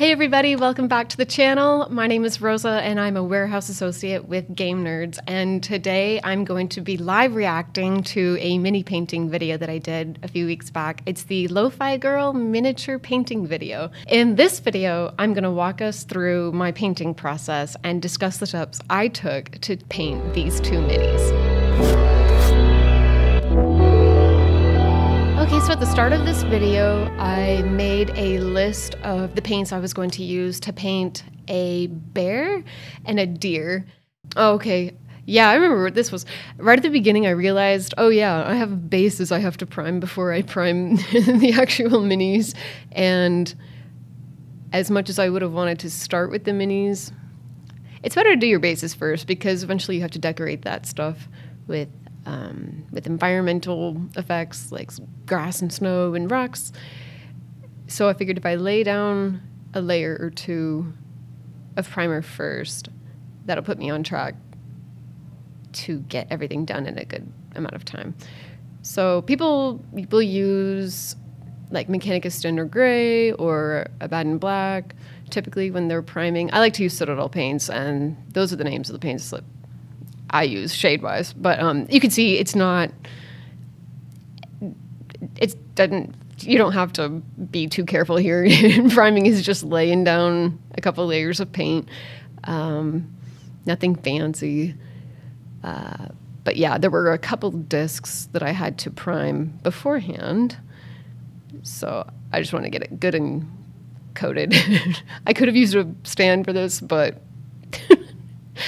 Hey everybody, welcome back to the channel. My name is Rosa and I'm a warehouse associate with Game Nerdz. And today I'm going to be live reacting to a mini painting video that I did a few weeks back. It's the Lo-Fi Girl miniature painting video. In this video, I'm going to walk us through my painting process and discuss the steps I took to paint these two minis. Okay, so at the start of this video, I made a list of the paints I was going to use to paint a bear and a deer. Oh, okay, yeah, I remember what this was. Right at the beginning, I realized, oh, yeah, I have bases I have to prime before I prime the actual minis. And as much as I would have wanted to start with the minis, it's better to do your bases first because eventually you have to decorate that stuff with um, with environmental effects like grass and snow and rocks. So I figured if I lay down a layer or two of primer first, that'll put me on track to get everything done in a good amount of time. So people will use like Mechanicus Standard Gray or Abaddon Black typically when they're priming. I like to use Citadel paints, and those are the names of the paints that I use shade wise. But um, you can see it's not. It doesn't. You don't have to be too careful here. Priming is just laying down a couple layers of paint. Um, nothing fancy. Uh, but yeah, there were a couple discs that I had to prime beforehand. So I just want to get it good and coated. I could have used a stand for this, but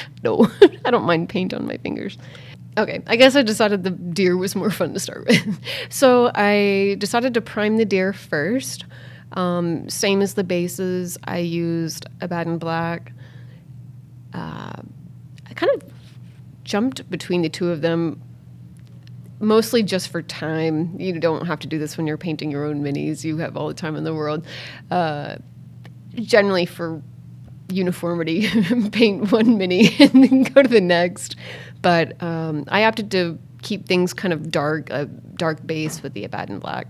no, I don't mind paint on my fingers. Okay, I guess I decided the deer was more fun to start with. so I decided to prime the deer first. Um, same as the bases, I used Abaddon Black. Uh, I kind of jumped between the two of them, mostly just for time. You don't have to do this when you're painting your own minis. You have all the time in the world. Uh, generally for uniformity, paint one mini and then go to the next. But um, I opted to keep things kind of dark, a dark base with the Abaddon Black.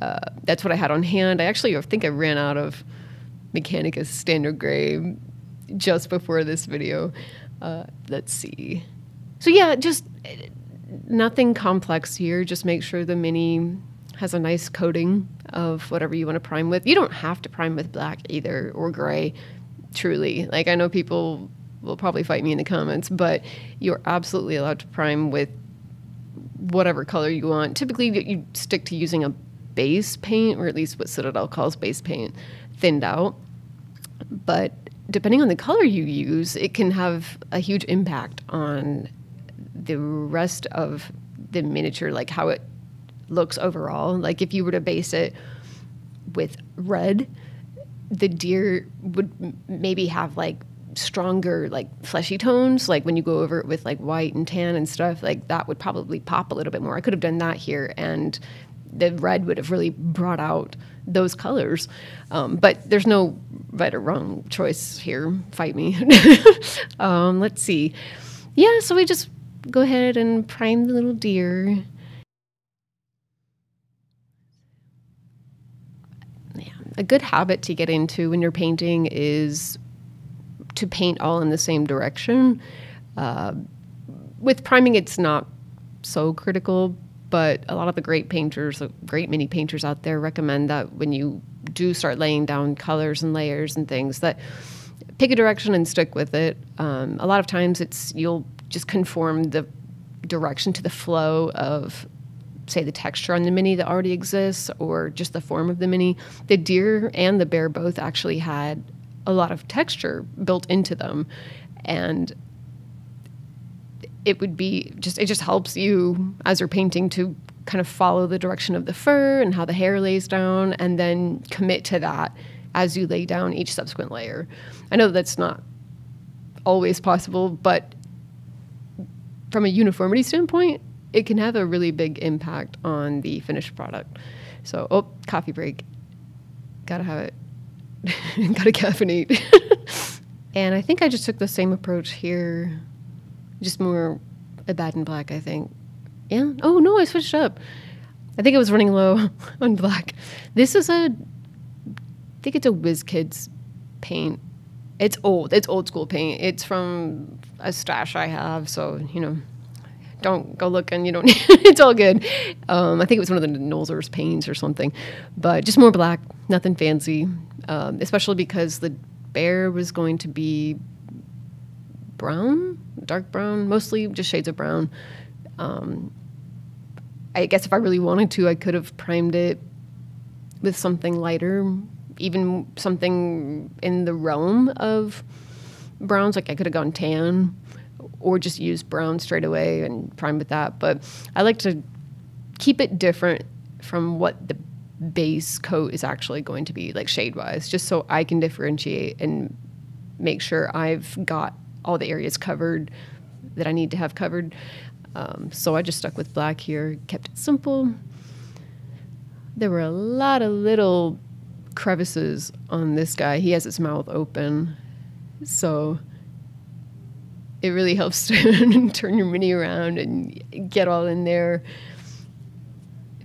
Uh, that's what I had on hand. I actually think I ran out of Mechanicus Standard Gray just before this video. Uh, let's see. So yeah, just nothing complex here. Just make sure the mini has a nice coating of whatever you want to prime with. You don't have to prime with black either or gray truly. Like I know people will probably fight me in the comments, but you're absolutely allowed to prime with whatever color you want. Typically, you stick to using a base paint, or at least what Citadel calls base paint, thinned out. But depending on the color you use, it can have a huge impact on the rest of the miniature, like how it looks overall. Like if you were to base it with red, the deer would maybe have like stronger like fleshy tones like when you go over it with like white and tan and stuff like that would probably pop a little bit more. I could have done that here and the red would have really brought out those colors. Um, but there's no right or wrong choice here. Fight me. Um, let's see. Yeah so we just go ahead and prime the little deer a good habit to get into when you're painting is to paint all in the same direction. Uh, with priming, it's not so critical, but a lot of the great painters, a great many painters out there, recommend that when you do start laying down colors and layers and things, that pick a direction and stick with it. Um, a lot of times, it's you'll just conform the direction to the flow of say the texture on the mini that already exists or just the form of the mini. The deer and the bear both actually had a lot of texture built into them and it would be just it just helps you as you're painting to kind of follow the direction of the fur and how the hair lays down and then commit to that as you lay down each subsequent layer. I know that's not always possible, but from a uniformity standpoint, it can have a really big impact on the finished product. So, oh, coffee break. Gotta have it. Gotta caffeinate. and I think I just took the same approach here, just more a bad Abaddon Black, I think. Yeah. Oh, no, I switched up. I think I was running low on black. This is a, I think it's a WizKids paint. It's old. It's old school paint. It's from a stash I have. So you know, don't go looking. You don't. it's all good. Um, I think it was one of the Nolzur's paints or something, but just more black. Nothing fancy. Um, especially because the bear was going to be brown, dark brown, mostly just shades of brown. Um, I guess if I really wanted to, I could have primed it with something lighter, even something in the realm of browns. Like I could have gone tan or just use brown straight away and prime with that. But I like to keep it different from what the base coat is actually going to be, like shade wise, just so I can differentiate and make sure I've got all the areas covered that I need to have covered. Um, so I just stuck with black here, kept it simple. There were a lot of little crevices on this guy. He has his mouth open. So it really helps to turn your mini around and get all in there,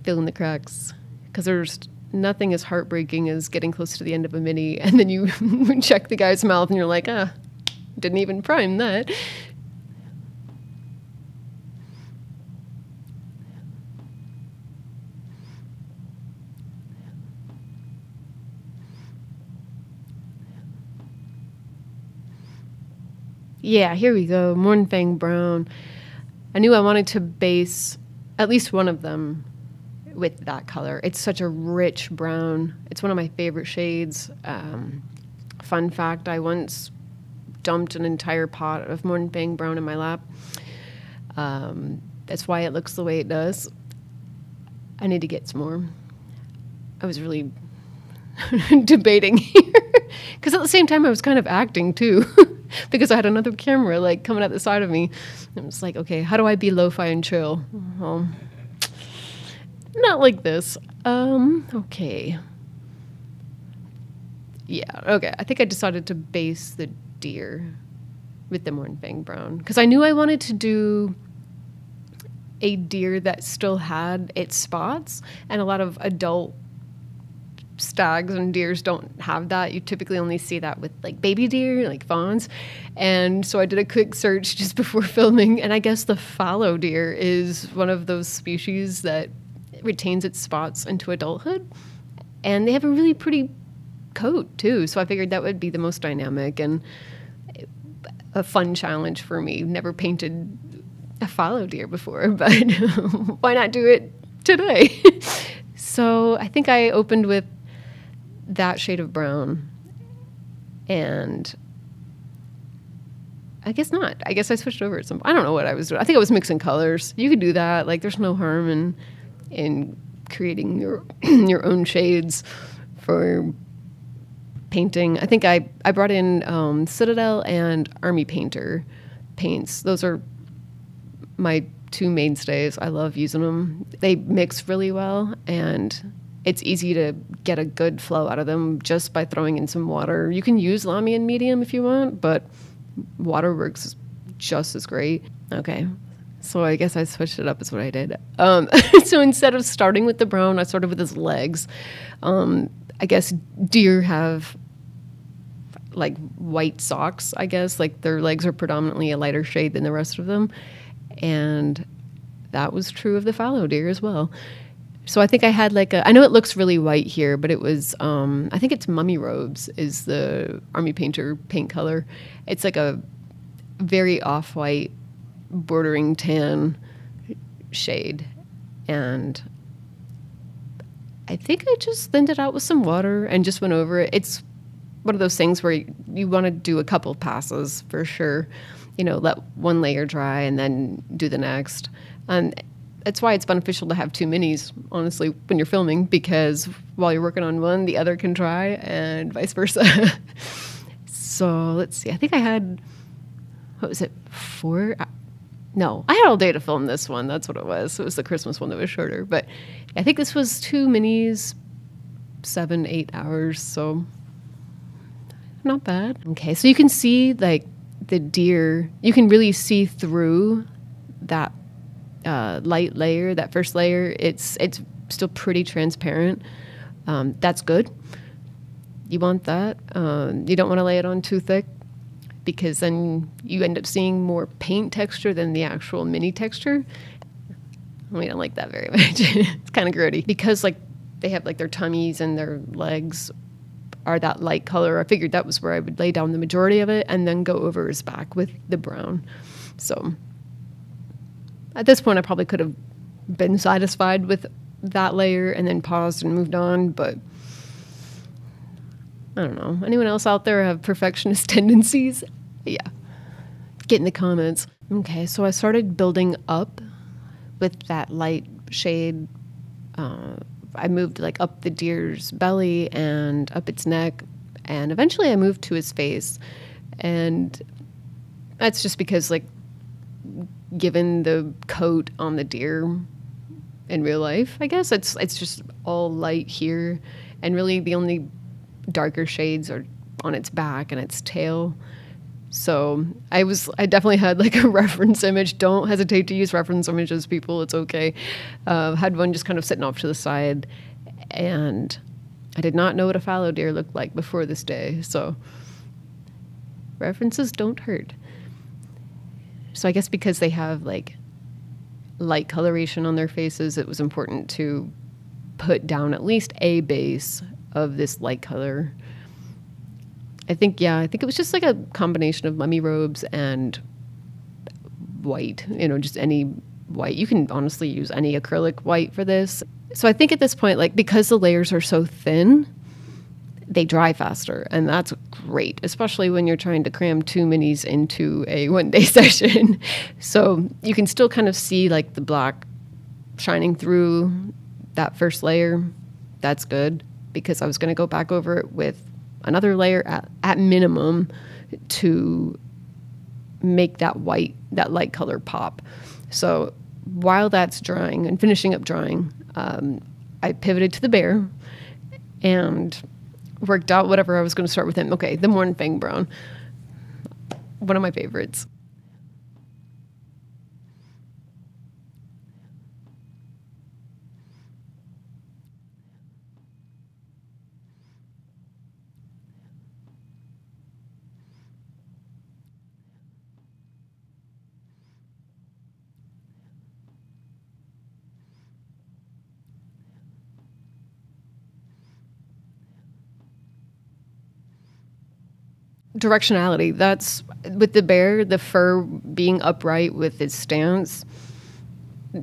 fill in the cracks. Because there's nothing as heartbreaking as getting close to the end of a mini and then you check the guy's mouth and you're like, ah, didn't even prime that. Yeah, here we go. Mournfang Brown. I knew I wanted to base at least one of them with that color. It's such a rich brown. It's one of my favorite shades. Um, fun fact I once dumped an entire pot of Mournfang Brown in my lap. Um, that's why it looks the way it does. I need to get some more. I was really debating here because at the same time I was kind of acting too. because I had another camera like coming at the side of me. It was like, okay, how do I be lo-fi and chill? Well, not like this. Um, okay. Yeah, okay. I think I decided to base the deer with the Mournfang Brown because I knew I wanted to do a deer that still had its spots and a lot of adult stags and deers don't have that. You typically only see that with like baby deer, like fawns. And so I did a quick search just before filming, and I guess the fallow deer is one of those species that retains its spots into adulthood. And they have a really pretty coat too. So I figured that would be the most dynamic and a fun challenge for me. Never painted a fallow deer before, but why not do it today? so I think I opened with that shade of brown. And I guess not. I guess I switched over at some. I don't know what I was doing. I think I was mixing colors. You could do that. Like, there's no harm in in creating your your own shades for painting. I think I I brought in um, Citadel and Army Painter paints. Those are my two mainstays. I love using them. They mix really well and it's easy to get a good flow out of them just by throwing in some water. You can use Lahmian medium if you want, but water works just as great. Okay. So I guess I switched it up is what I did. Um, so instead of starting with the brown, I started with his legs. Um, I guess deer have like white socks, I guess. Like their legs are predominantly a lighter shade than the rest of them. And that was true of the fallow deer as well. So I think I had like a. I know it looks really white here, but it was. Um, I think it's mummy robes is the army painter paint color. It's like a very off white, bordering tan shade, and I think I just thinned it out with some water and just went over it. It's one of those things where you, you want to do a couple passes for sure. You know, let one layer dry and then do the next. And that's why it's beneficial to have two minis, honestly, when you're filming, because while you're working on one, the other can try, and vice versa. so let's see. I think I had, what was it, four? Uh, no, I had all day to film this one. That's what it was. It was the Christmas one that was shorter. But I think this was two minis, seven, eight hours. So not bad. Okay, so you can see like the deer, you can really see through that uh, light layer, that first layer, it's it's still pretty transparent. Um, that's good. you want that. Um, you don't want to lay it on too thick because then you end up seeing more paint texture than the actual mini texture. We don't like that very much. it's kind of grody because like they have like their tummies and their legs are that light color. I figured that was where I would lay down the majority of it and then go over his back with the brown. So at this point, I probably could have been satisfied with that layer and then paused and moved on, but I don't know. Anyone else out there have perfectionist tendencies? Yeah. Get in the comments. Okay, so I started building up with that light shade. Uh, I moved like up the deer's belly and up its neck, and eventually I moved to his face. And that's just because, like, given the coat on the deer in real life, I guess it's it's just all light here, and really the only darker shades are on its back and its tail. So I was, I definitely had like a reference image. Don't hesitate to use reference images, people. It's okay. Uh, had one just kind of sitting off to the side, and I did not know what a fallow deer looked like before this day. So references don't hurt. So I guess because they have like light coloration on their faces, it was important to put down at least a base of this light color. I think, yeah, I think it was just like a combination of mummy robes and white, you know, just any white. You can honestly use any acrylic white for this. So I think at this point, like, because the layers are so thin, they dry faster. And that's great, especially when you're trying to cram two minis into a one day session. so you can still kind of see like the black shining through that first layer. That's good because I was going to go back over it with another layer at, at minimum to make that white, that light color pop. So while that's drying and finishing up drying, um, I pivoted to the bear and worked out whatever I was going to start with him. Okay, the Mournfang Brown, one of my favorites. Directionality. That's with the bear, the fur being upright with its stance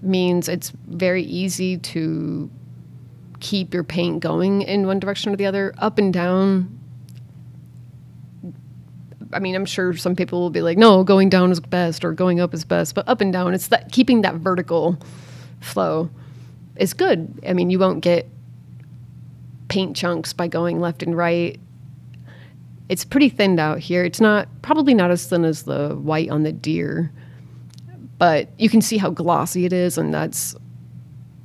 means it's very easy to keep your paint going in one direction or the other, up and down. I mean, I'm sure some people will be like, no, going down is best or going up is best, but up and down, it's that keeping that vertical flow is good. I mean, you won't get paint chunks by going left and right it's pretty thinned out here. It's not probably not as thin as the white on the deer, but you can see how glossy it is, and that's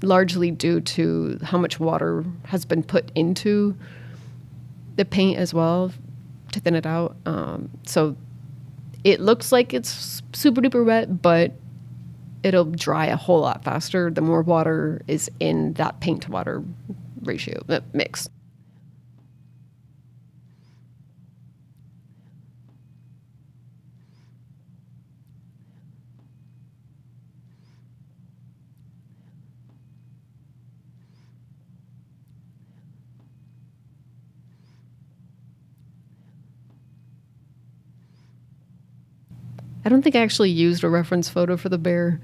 largely due to how much water has been put into the paint as well to thin it out. Um, so it looks like it's super duper wet, but it'll dry a whole lot faster the more water is in that paint to water ratio uh, mix. I don't think I actually used a reference photo for the bear.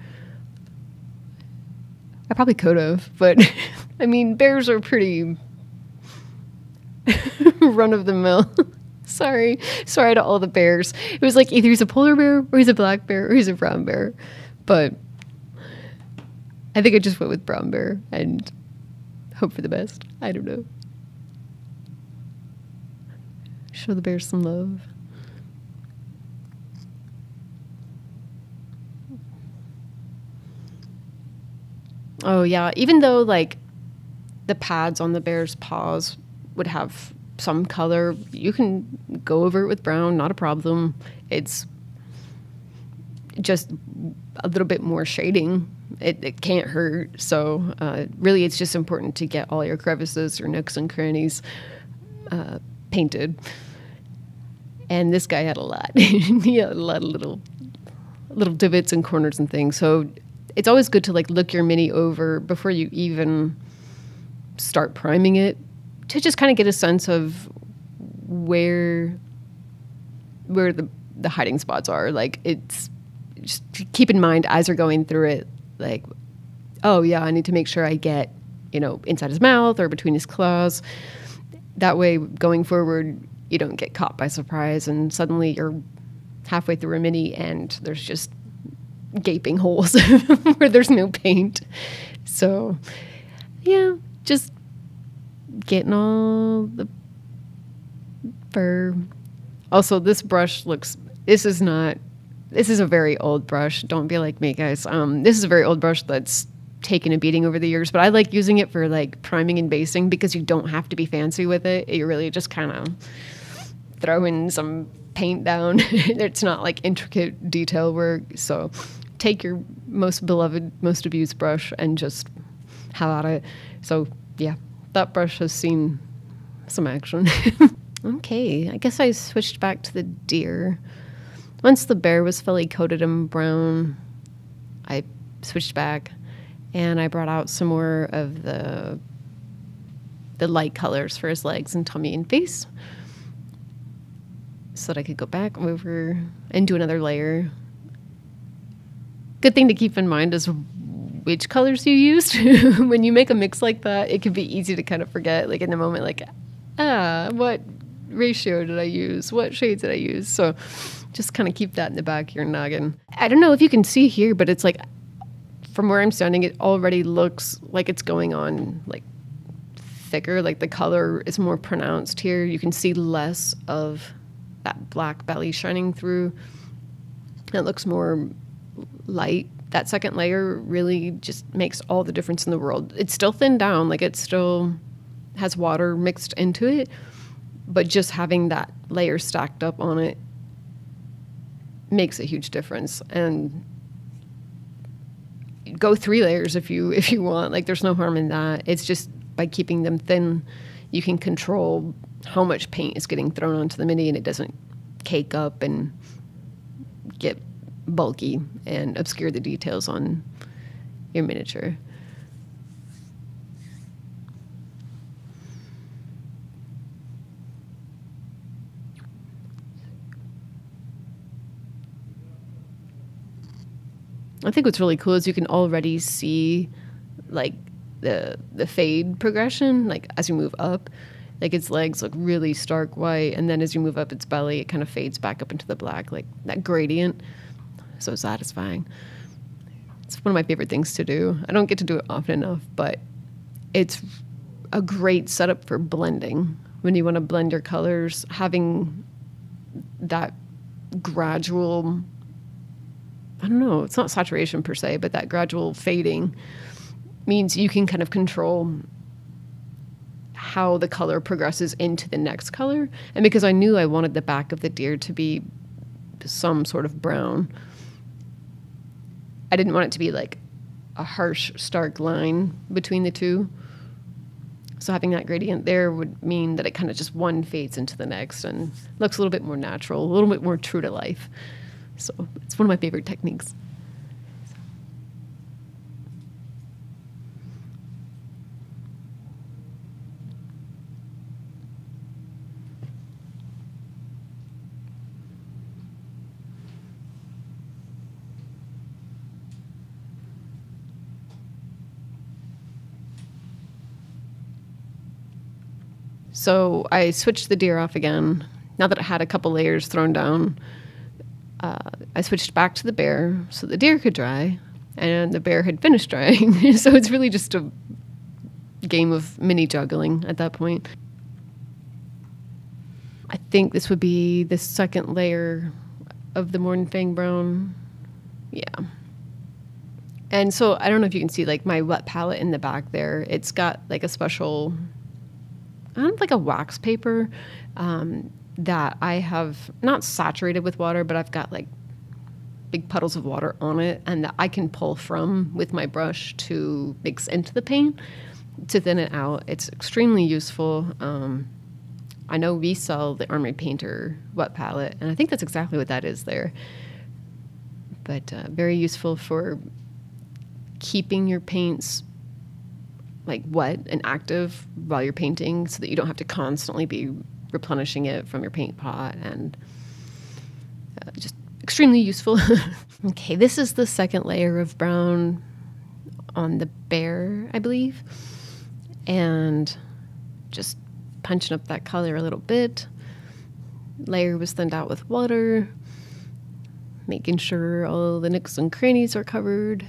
I probably could have, but I mean, bears are pretty run of the mill. Sorry. Sorry to all the bears. It was like either he's a polar bear or he's a black bear or he's a brown bear. But I think I just went with brown bear and hope for the best. I don't know. Show the bears some love. Oh yeah, even though like the pads on the bear's paws would have some color, you can go over it with brown, not a problem. It's just a little bit more shading. It, it can't hurt. So uh, really, it's just important to get all your crevices or nooks and crannies uh, painted. And this guy had a lot. he had a lot of little little divots and corners and things. So it's always good to like look your mini over before you even start priming it to just kind of get a sense of where where the the hiding spots are. Like it's just keep in mind as you're going through it, like, oh yeah, I need to make sure I get, you know, inside his mouth or between his claws. That way going forward you don't get caught by surprise and suddenly you're halfway through a mini and there's just gaping holes where there's no paint. So yeah, just getting all the fur. Also, this brush looks. This is not. This is a very old brush. Don't be like me, guys. Um, this is a very old brush that's taken a beating over the years, but I like using it for like priming and basing because you don't have to be fancy with it. You really just kind of throw in some paint down. it's not like intricate detail work. So take your most beloved, most abused brush and just have at it. So yeah, that brush has seen some action. okay, I guess I switched back to the deer. Once the bear was fully coated in brown, I switched back and I brought out some more of the the light colors for his legs and tummy and face so that I could go back over and do another layer. Good thing to keep in mind is which colors you used. when you make a mix like that, it can be easy to kind of forget, like in the moment, like, ah, what ratio did I use? What shades did I use? So just kind of keep that in the back of your noggin. I don't know if you can see here, but it's like from where I'm standing, it already looks like it's going on like thicker, like the color is more pronounced here. You can see less of that black belly shining through. It looks more light that second layer really just makes all the difference in the world. It's still thinned down, like it still has water mixed into it, but just having that layer stacked up on it makes a huge difference. And go three layers if you if you want. Like there's no harm in that. It's just by keeping them thin, you can control how much paint is getting thrown onto the mini and it doesn't cake up and get bulky and obscure the details on your miniature. I think what's really cool is you can already see like the the fade progression, like as you move up. Like its legs look really stark white, and then as you move up its belly, it kind of fades back up into the black, like that gradient so satisfying. It's one of my favorite things to do. I don't get to do it often enough, but it's a great setup for blending. When you want to blend your colors, having that gradual I don't know, it's not saturation per se, but that gradual fading means you can kind of control how the color progresses into the next color. And because I knew I wanted the back of the deer to be some sort of brown, I didn't want it to be like a harsh, stark line between the two. So having that gradient there would mean that it kind of just one fades into the next and looks a little bit more natural, a little bit more true to life. So it's one of my favorite techniques. So I switched the deer off again. Now that it had a couple layers thrown down, uh, I switched back to the bear so the deer could dry, and the bear had finished drying. so it's really just a game of mini juggling at that point. I think this would be the second layer of the Mournfang Brown. Yeah. And so I don't know if you can see like my wet palette in the back there. It's got like a special kind of like a wax paper um, that I have not saturated with water, but I've got like big puddles of water on it, and that I can pull from with my brush to mix into the paint to thin it out. It's extremely useful. Um, I know we sell the Army Painter wet palette, and I think that's exactly what that is there. But uh, very useful for keeping your paints like wet and active while you're painting so that you don't have to constantly be replenishing it from your paint pot and uh, just extremely useful. okay, this is the second layer of brown on the bear, I believe. And just punching up that color a little bit. Layer was thinned out with water, making sure all the nooks and crannies are covered.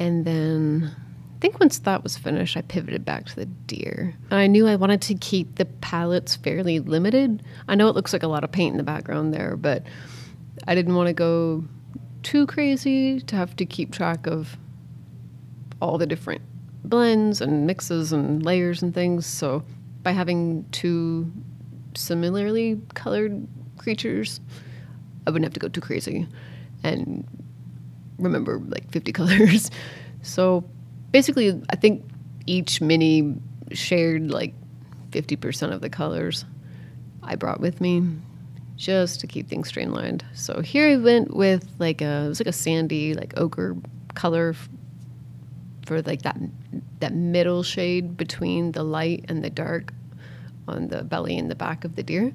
And then I think once that was finished, I pivoted back to the deer. I knew I wanted to keep the palettes fairly limited. I know it looks like a lot of paint in the background there, but I didn't want to go too crazy to have to keep track of all the different blends and mixes and layers and things. So by having two similarly colored creatures, I wouldn't have to go too crazy and remember like 50 colors. So basically, I think each mini shared like 50% of the colors I brought with me just to keep things streamlined. So here I went with like a it was like a sandy like ochre color for like that that middle shade between the light and the dark on the belly and the back of the deer.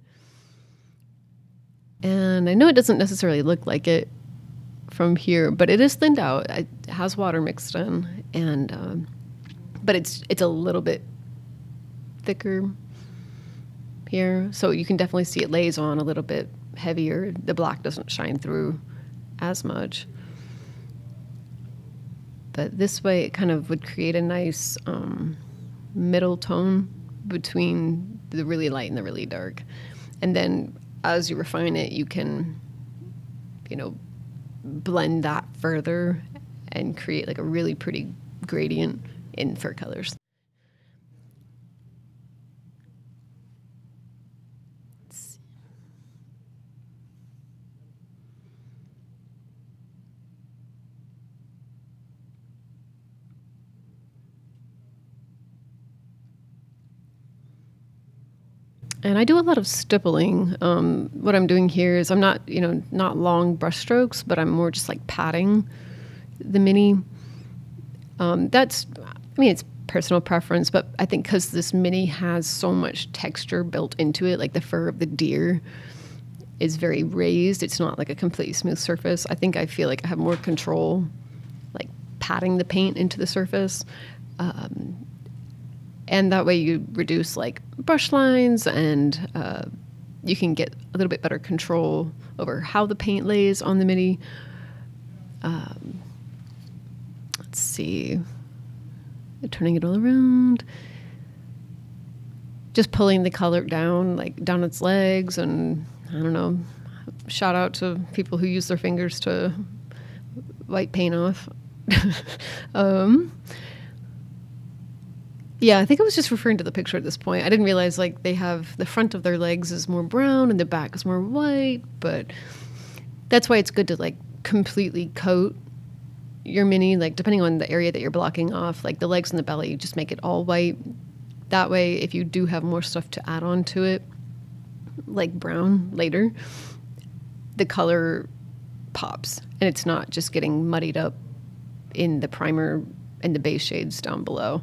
And I know it doesn't necessarily look like it from here, but it is thinned out. It has water mixed in, and um, but it's it's a little bit thicker here, so you can definitely see it lays on a little bit heavier. The black doesn't shine through as much. But this way, it kind of would create a nice um, middle tone between the really light and the really dark. And then as you refine it, you can, you know, blend that further and create like a really pretty gradient in fur colors. And I do a lot of stippling. Um, what I'm doing here is I'm not, you know, not long brush strokes, but I'm more just like patting the mini. Um, that's, I mean, it's personal preference, but I think because this mini has so much texture built into it, like the fur of the deer is very raised. It's not like a completely smooth surface. I think I feel like I have more control, like patting the paint into the surface. Um, and that way you reduce like brush lines and uh, you can get a little bit better control over how the paint lays on the mini. Um, let's see, turning it all around, just pulling the color down, like down its legs, and I don't know. Shout out to people who use their fingers to wipe paint off. um, yeah, I think I was just referring to the picture at this point. I didn't realize like they have the front of their legs is more brown and the back is more white, but that's why it's good to like completely coat your mini, like depending on the area that you're blocking off, like the legs and the belly, you just make it all white. That way, if you do have more stuff to add on to it, like brown later, the color pops and it's not just getting muddied up in the primer and the base shades down below.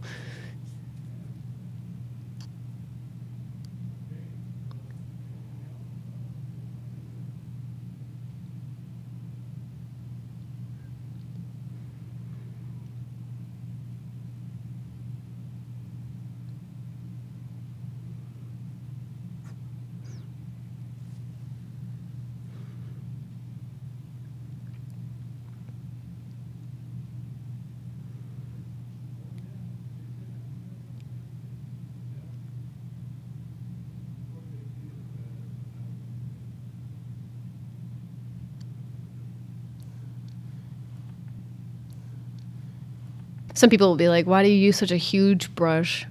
Some people will be like, why do you use such a huge brush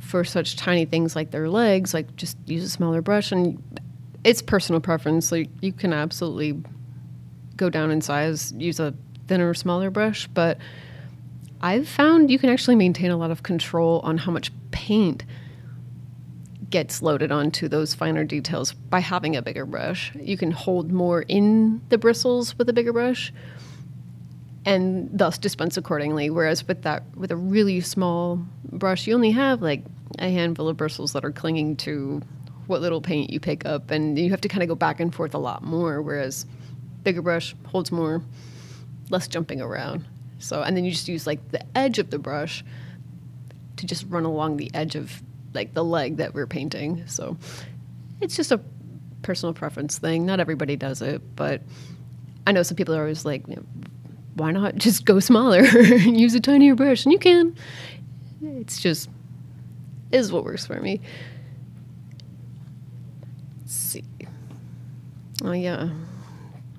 for such tiny things like their legs? Like, just use a smaller brush. And it's personal preference. Like, you can absolutely go down in size, use a thinner, smaller brush. But I've found you can actually maintain a lot of control on how much paint gets loaded onto those finer details by having a bigger brush. You can hold more in the bristles with a bigger brush and thus dispense accordingly. Whereas with that, with a really small brush, you only have like a handful of bristles that are clinging to what little paint you pick up, and you have to kind of go back and forth a lot more. Whereas bigger brush holds more, less jumping around. So, and then you just use like the edge of the brush to just run along the edge of like the leg that we're painting. So, it's just a personal preference thing. Not everybody does it, but I know some people are always like, you know, why not just go smaller and use a tinier brush? And you can. It's just is what works for me. Let's see. Oh yeah.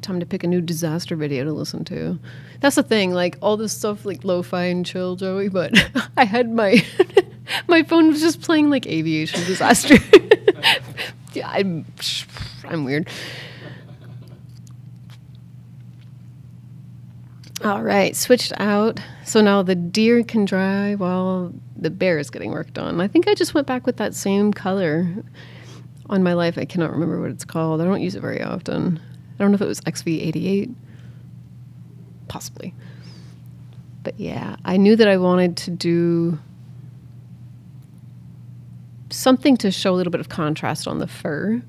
Time to pick a new disaster video to listen to. That's the thing, like all this stuff like lo-fi and chill, Joey, but I had my my phone was just playing like aviation disaster. yeah, I'm I'm weird. All right, switched out. So now the deer can dry while the bear is getting worked on. I think I just went back with that same color on my life. I cannot remember what it's called. I don't use it very often. I don't know if it was XV88. Possibly. But yeah, I knew that I wanted to do something to show a little bit of contrast on the fur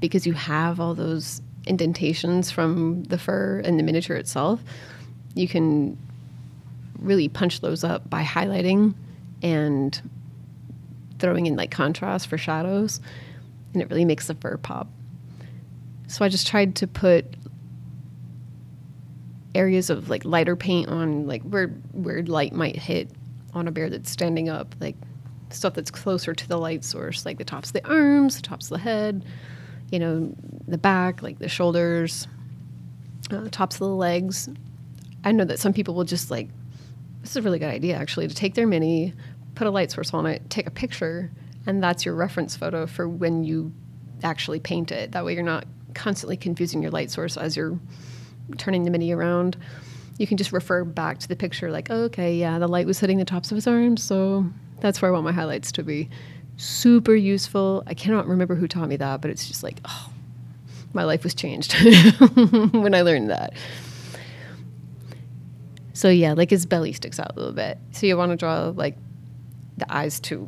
because you have all those indentations from the fur and the miniature itself you can really punch those up by highlighting and throwing in like contrast for shadows and it really makes the fur pop. So i just tried to put areas of like lighter paint on like where where light might hit on a bear that's standing up like stuff that's closer to the light source like the tops of the arms the tops of the head you know the back like the shoulders uh, tops of the legs I know that some people will just like, this is a really good idea actually, to take their mini, put a light source on it, take a picture, and that's your reference photo for when you actually paint it. That way you're not constantly confusing your light source as you're turning the mini around. You can just refer back to the picture, like, oh, okay, yeah, the light was hitting the tops of his arms, so that's where I want my highlights to be. Super useful. I cannot remember who taught me that, but it's just like, oh, my life was changed when I learned that. So yeah, like his belly sticks out a little bit. So you want to draw like the eyes to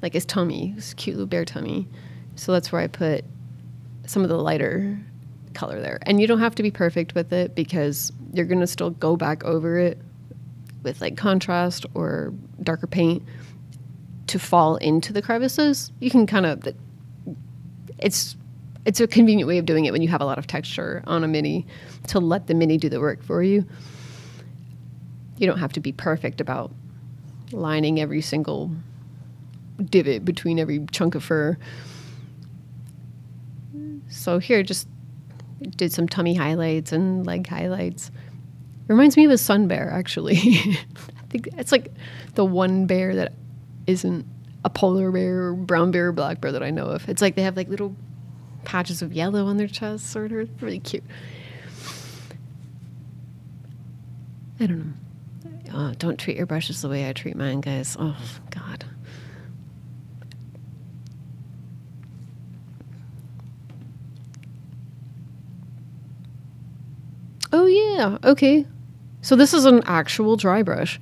like his tummy, his cute little bear tummy. So that's where I put some of the lighter color there. And you don't have to be perfect with it because you're going to still go back over it with like contrast or darker paint to fall into the crevices. You can kind of it's it's a convenient way of doing it when you have a lot of texture on a mini to let the mini do the work for you you don't have to be perfect about lining every single divot between every chunk of fur. So here, just did some tummy highlights and leg highlights. Reminds me of a sun bear, actually. I think it's like the one bear that isn't a polar bear or brown bear or black bear that I know of. It's like they have like little patches of yellow on their chest, sort of. Really cute. I don't know. Oh, don't treat your brushes the way I treat mine, guys. Oh, God. Oh, yeah. Okay. So this is an actual dry brush.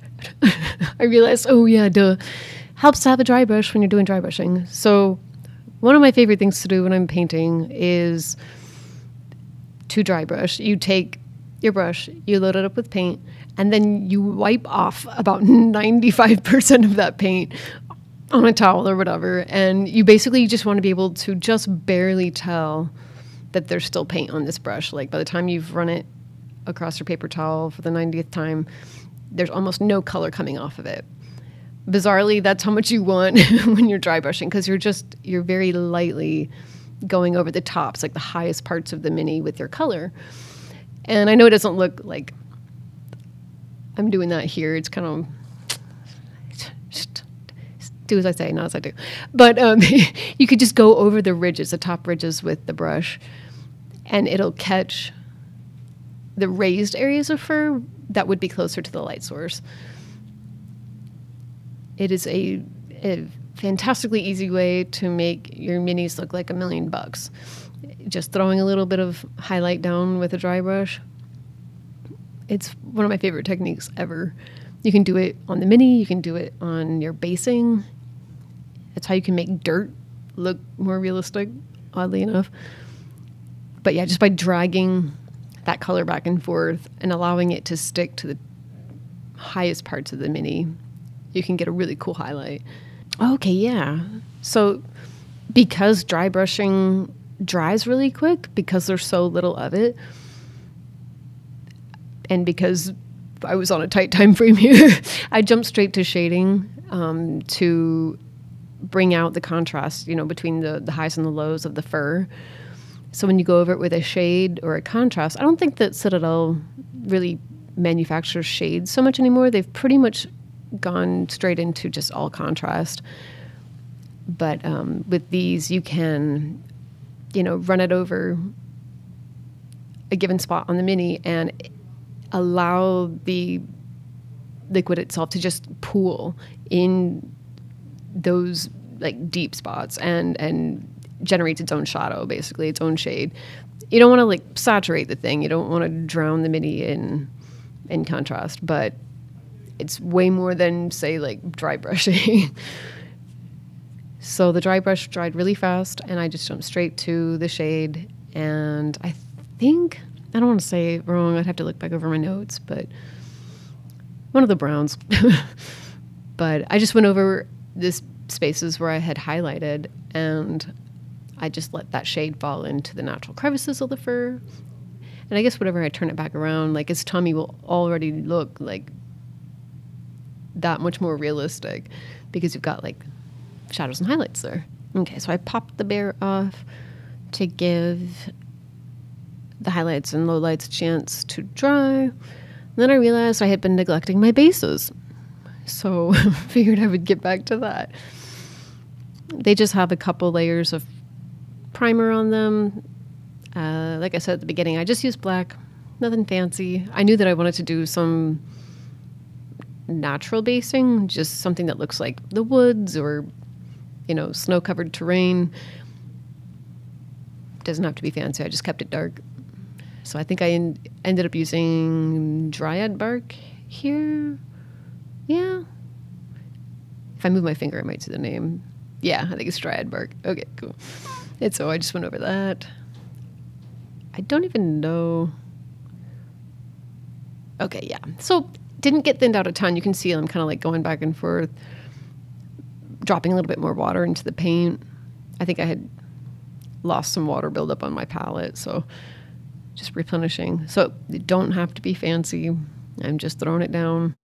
I realized, oh, yeah, duh. Helps to have a dry brush when you're doing dry brushing. So one of my favorite things to do when I'm painting is to dry brush. You take your brush, you load it up with paint, and then you wipe off about 95% of that paint on a towel or whatever. And you basically just want to be able to just barely tell that there's still paint on this brush. Like by the time you've run it across your paper towel for the 90th time, there's almost no color coming off of it. Bizarrely, that's how much you want when you're dry brushing because you're just, you're very lightly going over the tops, like the highest parts of the mini with your color. And I know it doesn't look like I'm doing that here. It's kind of do as I say, not as I do. But um, you could just go over the ridges, the top ridges with the brush, and it'll catch the raised areas of fur that would be closer to the light source. It is a, a fantastically easy way to make your minis look like a million bucks. Just throwing a little bit of highlight down with a dry brush. It's one of my favorite techniques ever. You can do it on the mini, you can do it on your basing. That's how you can make dirt look more realistic, oddly enough. But yeah, just by dragging that color back and forth and allowing it to stick to the highest parts of the mini, you can get a really cool highlight. Okay, yeah. So because dry brushing dries really quick because there's so little of it and because I was on a tight time frame here, I jumped straight to shading um, to bring out the contrast, you know, between the, the highs and the lows of the fur. So when you go over it with a shade or a contrast, I don't think that Citadel really manufactures shades so much anymore. They've pretty much gone straight into just all contrast. But um, with these, you can, you know, run it over a given spot on the mini and allow the liquid itself to just pool in those like deep spots and and generates its own shadow, basically its own shade. You don't want to like saturate the thing. You don't want to drown the mini in in contrast, but it's way more than say like dry brushing. so the dry brush dried really fast, and I just jumped straight to the shade. And I think I don't want to say wrong. I'd have to look back over my notes, but one of the browns. but I just went over this spaces where I had highlighted and I just let that shade fall into the natural crevices of the fur. And I guess whatever I turn it back around, like his tummy will already look like that much more realistic because you've got like shadows and highlights there. Okay, so I popped the bear off to give the highlights and lowlights chance to dry. Then I realized I had been neglecting my bases. So figured I would get back to that. They just have a couple layers of primer on them. Uh, like I said at the beginning, I just used black, nothing fancy. I knew that I wanted to do some natural basing, just something that looks like the woods or, you know, snow covered terrain. Doesn't have to be fancy, I just kept it dark. So I think I en- ended up using dryad bark here. Yeah. If I move my finger, I might see the name. Yeah, I think it's dryad bark. Okay, cool. And so oh, I just went over that. I don't even know. Okay, yeah. So didn't get thinned out a ton. You can see I'm kind of like going back and forth, dropping a little bit more water into the paint. I think I had lost some water buildup on my palette, so just replenishing. So you don't have to be fancy. I'm just throwing it down.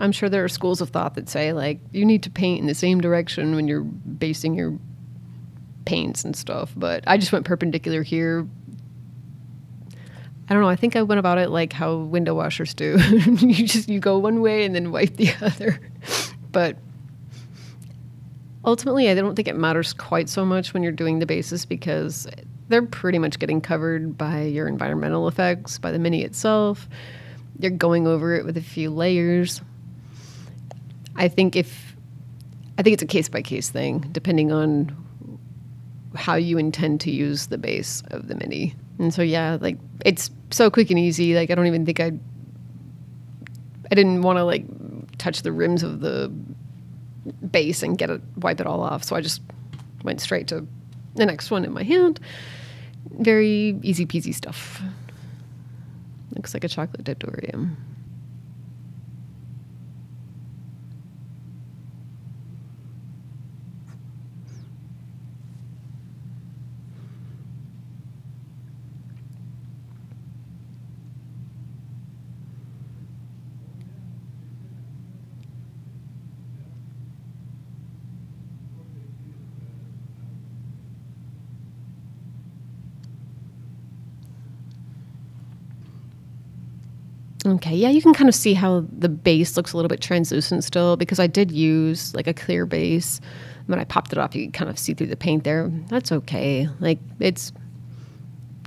I'm sure there are schools of thought that say like you need to paint in the same direction when you're basing your paints and stuff, but I just went perpendicular here. I don't know. I think I went about it like how window washers do. you just you go one way and then wipe the other. but ultimately, I don't think it matters quite so much when you're doing the bases because they're pretty much getting covered by your environmental effects, by the mini itself. You're going over it with a few layers. I think if I think it's a case by case thing, depending on how you intend to use the base of the mini. And so yeah, like it's so quick and easy. Like I don't even think I I didn't want to like touch the rims of the base and get it wipe it all off. So I just went straight to the next one in my hand. Very easy peasy stuff. Looks like a chocolate diptorium. Okay, yeah, you can kind of see how the base looks a little bit translucent still because I did use like a clear base. When I popped it off, you could kind of see through the paint there. That's okay. Like it's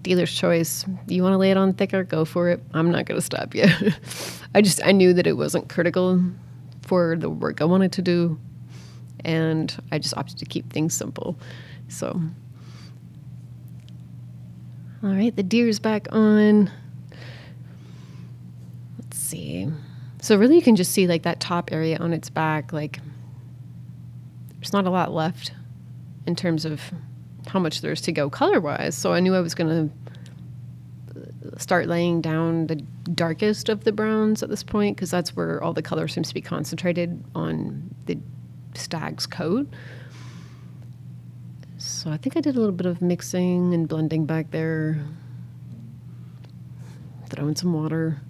dealer's choice. You want to lay it on thicker, go for it. I'm not going to stop you. I just I knew that it wasn't critical for the work I wanted to do, and I just opted to keep things simple. So, all right, the deer's back on see. So really you can just see like that top area on its back, like there's not a lot left in terms of how much there's to go color wise. So I knew I was going to uh, start laying down the darkest of the browns at this point because that's where all the color seems to be concentrated on the stag's coat. So I think I did a little bit of mixing and blending back there. Throw in some water.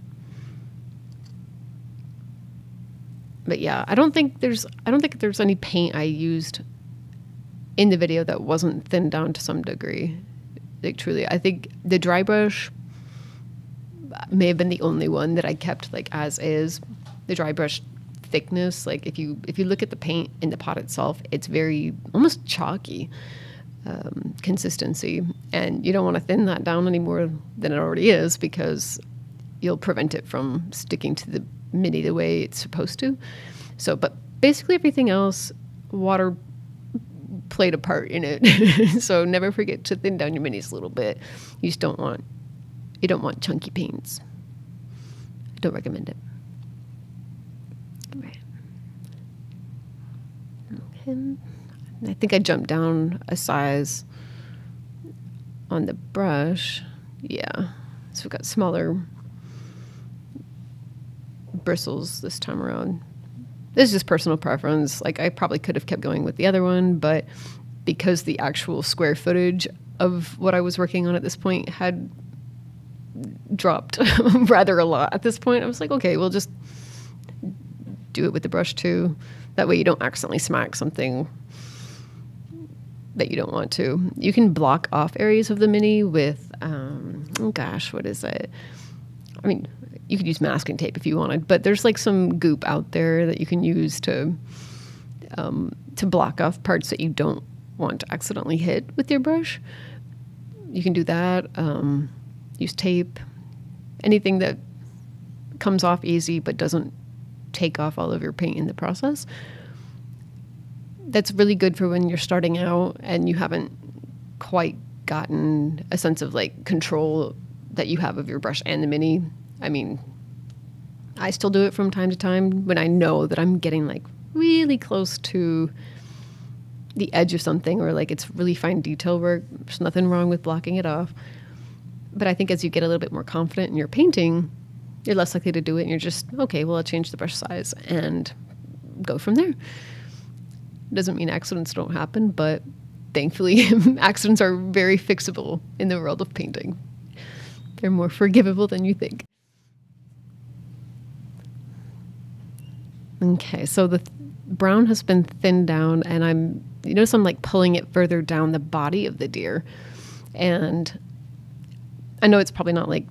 But yeah, I don't think there's I don't think there's any paint I used in the video that wasn't thinned down to some degree. Like truly, I think the dry brush may have been the only one that I kept like as is. The dry brush thickness, like if you if you look at the paint in the pot itself, it's very almost chalky um, consistency, and you don't want to thin that down any more than it already is because you'll prevent it from sticking to the mini the way it's supposed to. So, but basically everything else, water played a part in it. so never forget to thin down your minis a little bit. You just don't want you don't want chunky paints. I Don't recommend it. Right. Okay. I think I jumped down a size on the brush. Yeah. So we've got smaller bristles this time around. This is just personal preference. Like I probably could have kept going with the other one, but because the actual square footage of what I was working on at this point had dropped rather a lot at this point, I was like, okay, we'll just do it with the brush too. That way you don't accidentally smack something that you don't want to. You can block off areas of the mini with, um, oh gosh, what is it? I mean, you could use masking tape if you wanted, but there's like some goop out there that you can use to um, to block off parts that you don't want to accidentally hit with your brush. You can do that. Um, use tape, anything that comes off easy but doesn't take off all of your paint in the process. That's really good for when you're starting out and you haven't quite gotten a sense of like control that you have of your brush and the mini I mean, I still do it from time to time when I know that I'm getting like really close to the edge of something or like it's really fine detail work. There's nothing wrong with blocking it off. But I think as you get a little bit more confident in your painting, you're less likely to do it and you're just, okay, well, I'll change the brush size and go from there. Doesn't mean accidents don't happen, but thankfully, accidents are very fixable in the world of painting. They're more forgivable than you think. Okay, so the th- brown has been thinned down, and I'm you notice I'm like pulling it further down the body of the deer, and I know it's probably not like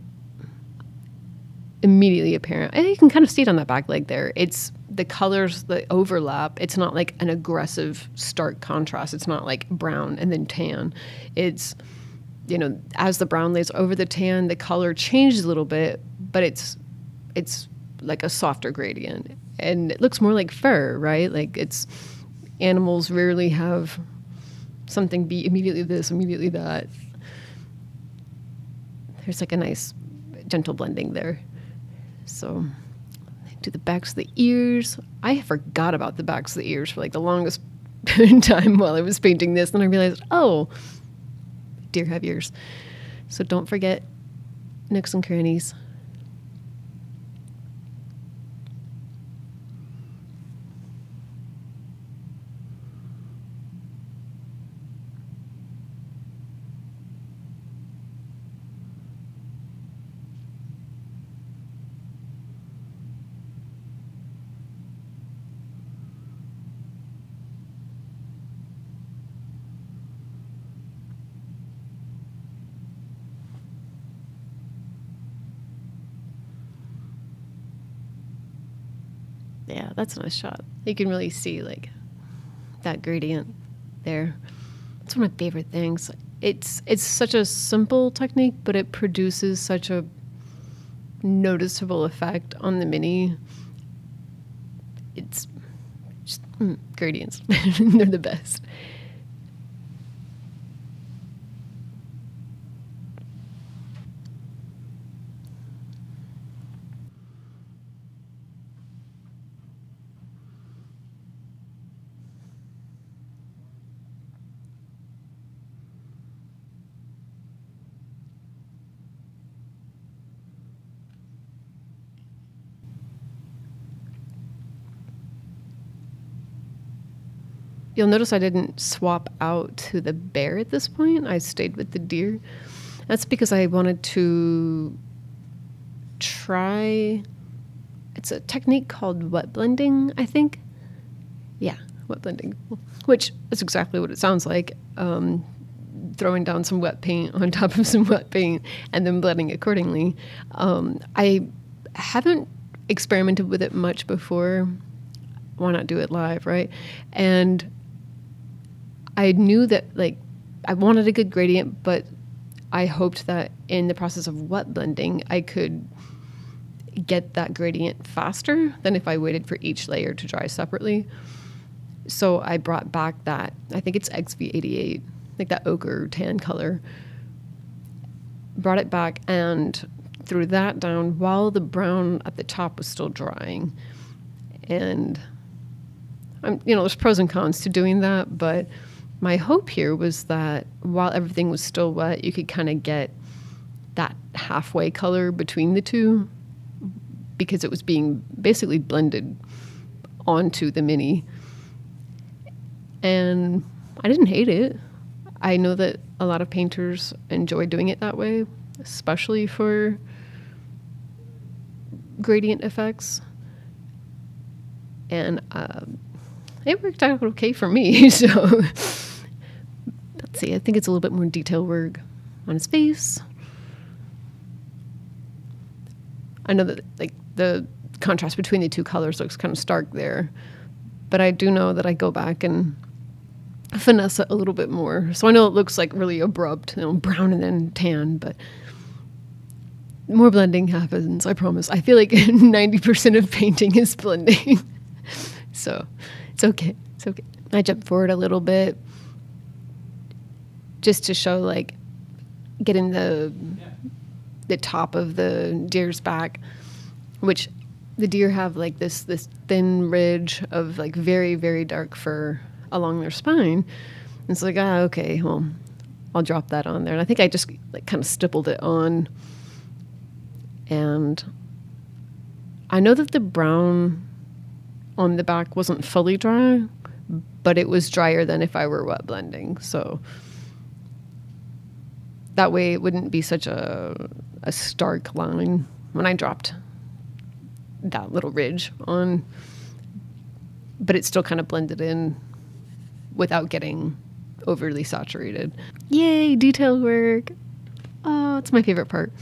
immediately apparent. And you can kind of see it on that back leg there. It's the colors, the overlap. It's not like an aggressive, stark contrast. It's not like brown and then tan. It's you know, as the brown lays over the tan, the color changes a little bit, but it's it's like a softer gradient and it looks more like fur, right? Like it's animals rarely have something be immediately this, immediately that. There's like a nice gentle blending there. So do the backs of the ears. I forgot about the backs of the ears for like the longest time while I was painting this. Then I realized, oh, deer have ears. So don't forget nooks and crannies. That's a nice shot. You can really see like that gradient there. It's one of my favorite things. It's it's such a simple technique, but it produces such a noticeable effect on the mini. It's just mm, gradients. They're the best. You'll notice I didn't swap out to the bear at this point. I stayed with the deer. That's because I wanted to try. It's a technique called wet blending, I think. Yeah, wet blending, which is exactly what it sounds like. Um, throwing down some wet paint on top of some wet paint and then blending accordingly. Um, I haven't experimented with it much before. Why not do it live, right? And I knew that like I wanted a good gradient, but I hoped that in the process of wet blending, I could get that gradient faster than if I waited for each layer to dry separately. So I brought back that, I think it's XV88, like that ochre tan color. Brought it back and threw that down while the brown at the top was still drying. And I'm, you know, there's pros and cons to doing that, but my hope here was that while everything was still wet, you could kind of get that halfway color between the two because it was being basically blended onto the mini. And I didn't hate it. I know that a lot of painters enjoy doing it that way, especially for gradient effects. And um, it worked out okay for me. So let's see, I think it's a little bit more detail work on his face. I know that like the contrast between the two colors looks kind of stark there, but I do know that I go back and finesse it a little bit more. So I know it looks like really abrupt, you know, brown and then tan, but more blending happens, I promise. I feel like 90% of painting is blending. so it's okay. It's okay. I jump forward a little bit just to show like getting the the top of the deer's back, which the deer have like this this thin ridge of like very very dark fur along their spine. And it's like ah okay well I'll drop that on there. And I think I just like kind of stippled it on, and I know that the brown on the back wasn't fully dry, but it was drier than if I were wet blending. So that way it wouldn't be such a, a stark line when I dropped that little ridge on, but it still kind of blended in without getting overly saturated. Yay, detail work. Oh, it's my favorite part.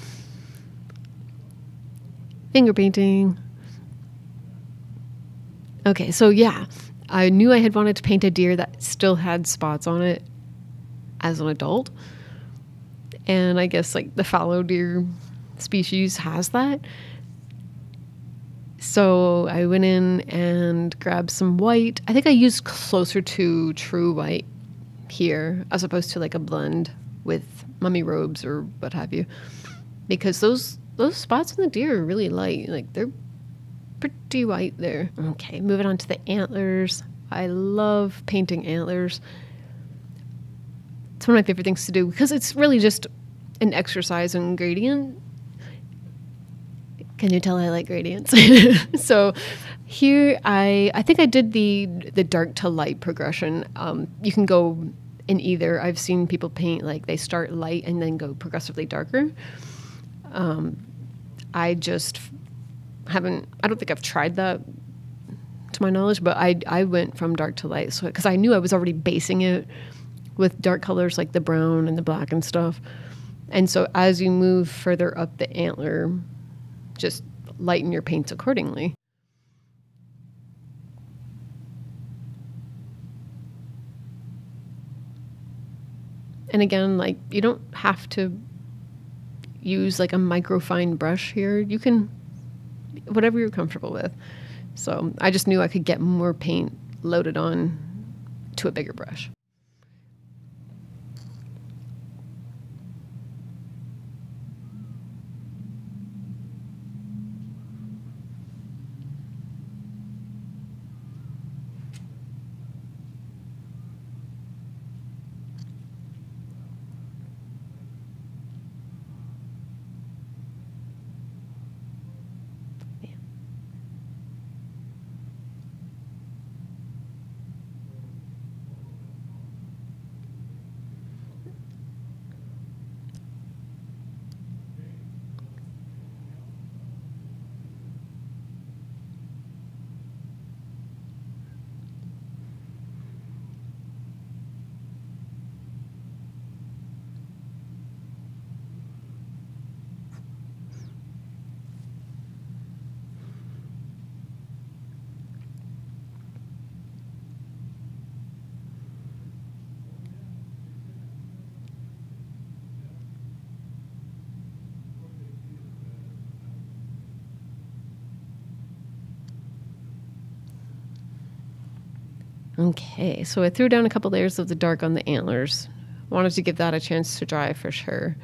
Finger painting. Okay, so yeah, I knew I had wanted to paint a deer that still had spots on it as an adult and I guess like the fallow deer species has that. So I went in and grabbed some white. I think I used closer to true white here as opposed to like a blend with mummy robes or what have you. Because those those spots on the deer are really light. Like they're pretty white there. Okay, moving on to the antlers. I love painting antlers. It's one of my favorite things to do because it's really just an exercise in gradient. Can you tell I like gradients? so here I I think I did the the dark to light progression. Um, you can go in either. I've seen people paint like they start light and then go progressively darker. Um, I just haven't. I don't think I've tried that to my knowledge, but I I went from dark to light, so because I knew I was already basing it with dark colors like the brown and the black and stuff. And so as you move further up the antler, just lighten your paints accordingly. And again, like you don't have to use like a microfine brush here. You can whatever you're comfortable with. So I just knew I could get more paint loaded on to a bigger brush. Okay, so I threw down a couple layers of the dark on the antlers. Wanted to give that a chance to dry for sure.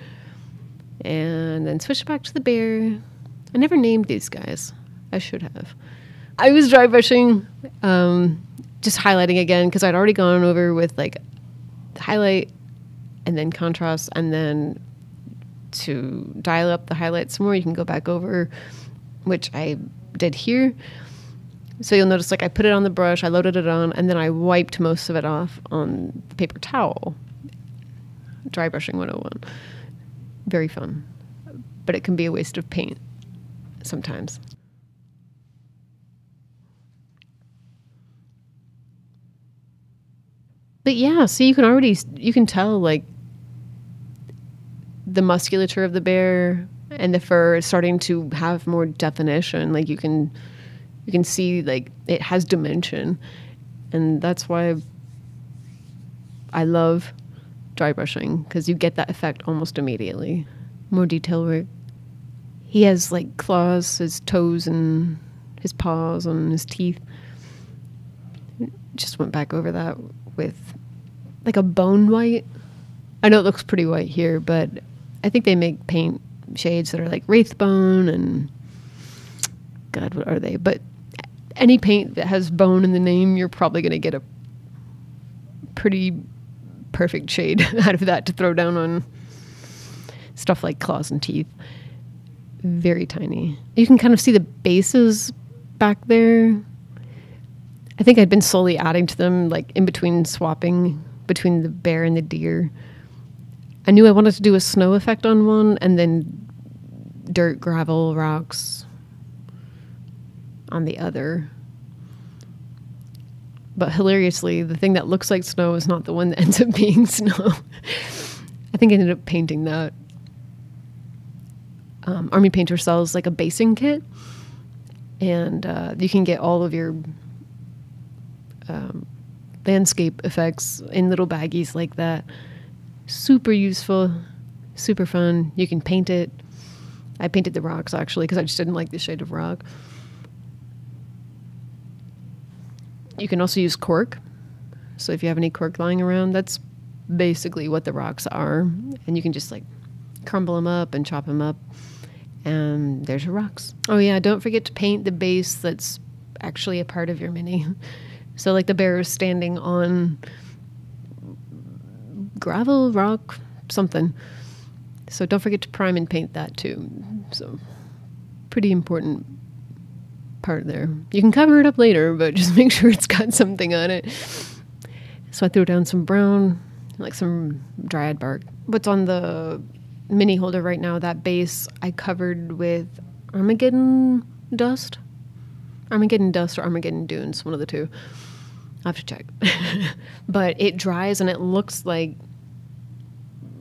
And then switched back to the bear. I never named these guys. I should have. I was dry brushing, um, just highlighting again because I'd already gone over with like highlight and then contrast, and then to dial up the highlights more, you can go back over, which I did here. So you'll notice like I put it on the brush, I loaded it on, and then I wiped most of it off on the paper towel. Dry brushing 101. Very fun. But it can be a waste of paint sometimes. But yeah, so you can already you can tell like the musculature of the bear and the fur is starting to have more definition. Like you can you can see like it has dimension. And that's why i love dry brushing because you get that effect almost immediately. More detail work. He has like claws his toes and his paws and his teeth. Just went back over that with like a bone white. I know it looks pretty white here but i think they make paint shades that are like wraith bone and god what are they? But any paint that has bone in the name, you're probably going to get a pretty perfect shade out of that to throw down on stuff like claws and teeth. Very tiny. You can kind of see the bases back there. I think I'd been slowly adding to them, like in between swapping between the bear and the deer. I knew I wanted to do a snow effect on one and then dirt, gravel, rocks, on the other. But hilariously, the thing that looks like snow is not the one that ends up being snow. I think I ended up painting that. Um, Army Painter sells like a basing kit, and uh, you can get all of your um, landscape effects in little baggies like that. Super useful, super fun. You can paint it. I painted the rocks actually because I just didn't like the shade of rock. You can also use cork. So if you have any cork lying around, that's basically what the rocks are. And you can just like crumble them up and chop them up. And there's your rocks. Oh, yeah, don't forget to paint the base that's actually a part of your mini. So, like the bear is standing on gravel, rock, something. So, don't forget to prime and paint that too. So, pretty important part there. You can cover it up later, but just make sure it's got something on it. So I threw down some brown, like some dryad bark. What's on the mini holder right now, that base I covered with Armageddon dust. Armageddon dust or Armageddon dunes, one of the two. I have to check. but it dries and it looks like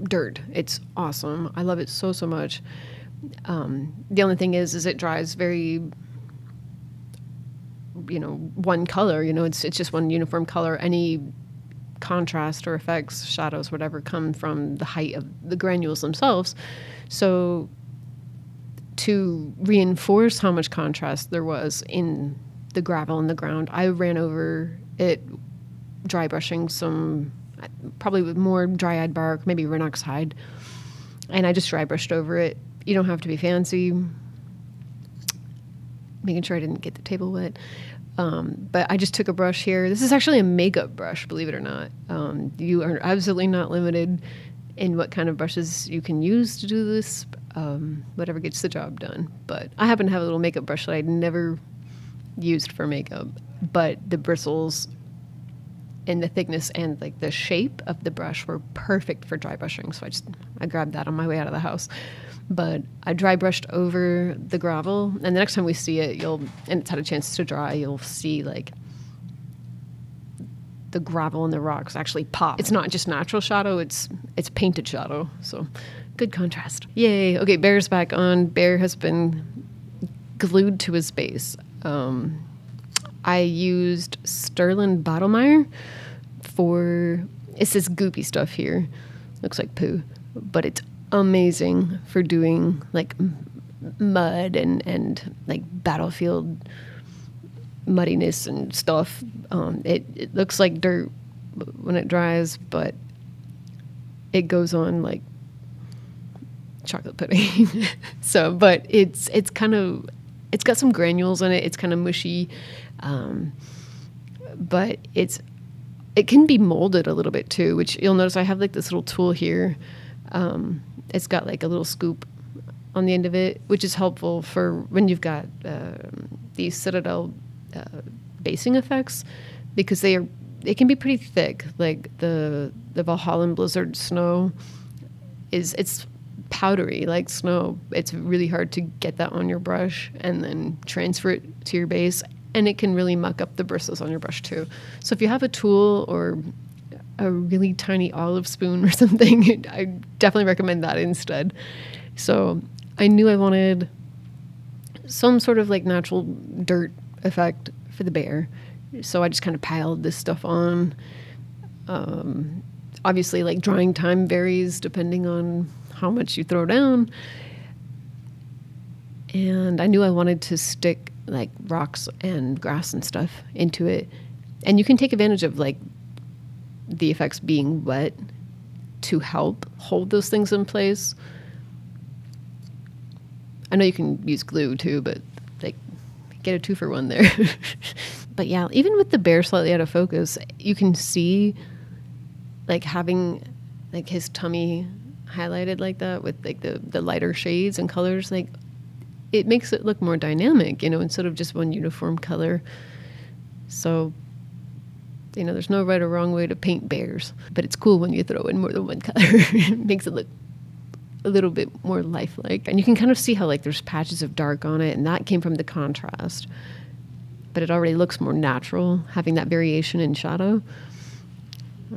dirt. It's awesome. I love it so so much. Um, the only thing is, is it dries very you know one color you know it's it's just one uniform color any contrast or effects, shadows, whatever, come from the height of the granules themselves. So to reinforce how much contrast there was in the gravel in the ground, I ran over it dry brushing some probably with more dryad bark, maybe Rhinox hide, and I just dry brushed over it. You don't have to be fancy. Making sure I didn't get the table wet. Um, but I just took a brush here. This is actually a makeup brush, believe it or not. Um, you are absolutely not limited in what kind of brushes you can use to do this, um, whatever gets the job done. But I happen to have a little makeup brush that I'd never used for makeup, but the bristles and the thickness and like the shape of the brush were perfect for dry brushing. So I just I grabbed that on my way out of the house. But I dry brushed over the gravel, and the next time we see it, you'll and it's had a chance to dry, you'll see like the gravel and the rocks actually pop. It's not just natural shadow; it's it's painted shadow. So good contrast. Yay! Okay, Bear's back on. Bear has been glued to his base. Um, I used Stirland Battlemire for it's this goopy stuff here. Looks like poo, but it's amazing for doing like mud and and like battlefield muddiness and stuff. Um, it it looks like dirt when it dries, but it goes on like chocolate pudding. so, but it's it's kind of it's got some granules in it. It's kind of mushy, um, but it's it can be molded a little bit too, which you'll notice I have like this little tool here. Um, it's got like a little scoop on the end of it, which is helpful for when you've got uh, these Citadel uh, basing effects because they are they can be pretty thick. Like the the Valhallan Blizzard snow is it's powdery like snow. It's really hard to get that on your brush and then transfer it to your base. And it can really muck up the bristles on your brush too. So if you have a tool or a really tiny olive spoon or something, I definitely recommend that instead. So I knew I wanted some sort of like natural dirt effect for the bear. So I just kind of piled this stuff on. Um, obviously, like drying time varies depending on how much you throw down. And I knew I wanted to stick like rocks and grass and stuff into it. And you can take advantage of like the effects being wet to help hold those things in place. I know you can use glue too, but like get a two for one there. but yeah, even with the bear slightly out of focus, you can see like having like his tummy highlighted like that with like the the lighter shades and colors like it makes it look more dynamic you know instead of just one uniform color so you know there's no right or wrong way to paint bears but it's cool when you throw in more than one color. It makes it look a little bit more lifelike. And you can kind of see how like there's patches of dark on it and that came from the contrast. But it already looks more natural having that variation in shadow.